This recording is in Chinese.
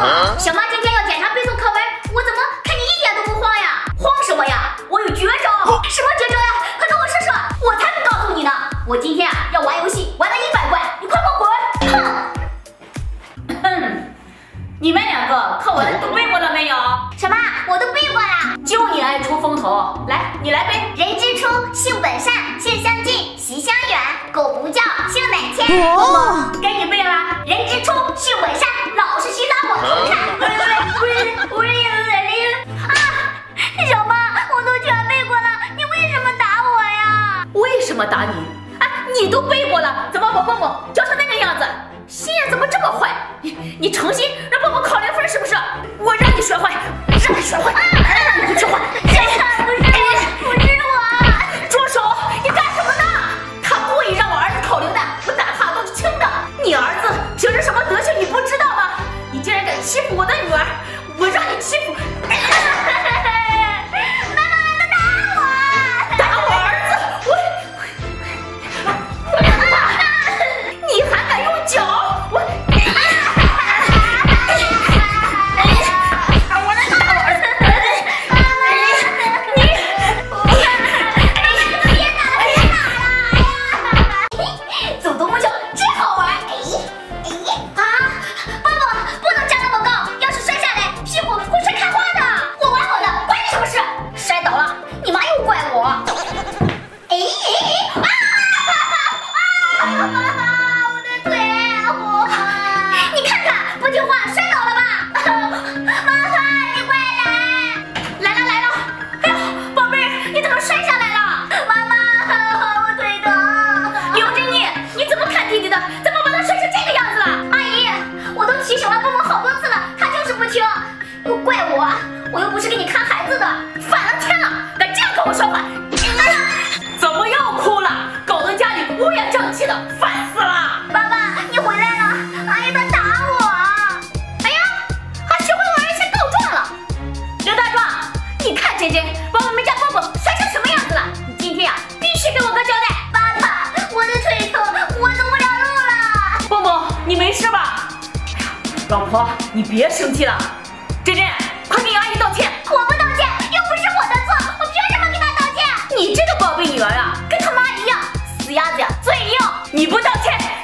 我。小妈今天要检查背诵课文，我怎么看你一点都不慌呀？慌什么呀？我有绝招。什么绝招呀？快跟我说说。我才不告诉你呢。我今天啊要玩游戏，玩到一百关，你快给我滚！哼。哼，你们两个课文都背过了没有？什么？我都背过了。就你爱出风头，来，你来背。人之初，性本善，性相近，习相远。苟不教，性乃迁。哦，该你背了。人之初，性本善，么打你？哎，你都背过了，怎么把蹦蹦教成那个样子？心眼怎么这么坏？你你诚心让蹦蹦考零分是不是？我让你学坏，让你学坏，让你不学坏。小妈，不是，不是我。住手！你干什么呢？他故意让我儿子考零的，我打他都是轻的。你儿子平时什么德行你不知道吗？你竟然敢欺负我的女妈妈我的腿，我你看看，不听话，摔倒了吧？妈妈，你快来！来了来了！哎呦，宝贝儿，你怎么摔下来了？妈妈，我腿疼。刘珍妮，你怎么看弟弟的？怎么把他摔成这个样子了？阿姨，我都提醒了蹦蹦好多次了，他就是不听，又怪我，我又不是给你看孩子的。反了天了，敢这样跟我说话！气的，烦死了！爸爸，你回来了，阿姨他打我。哎呀，还学会往人前告状了。刘大壮，你看珍珍把我们家蹦蹦摔成什么样子了？你今天呀、必须给我个交代。爸爸，我的腿疼，我走不了路了。蹦蹦，你没事吧？哎呀，老婆，你别生气了。你不道歉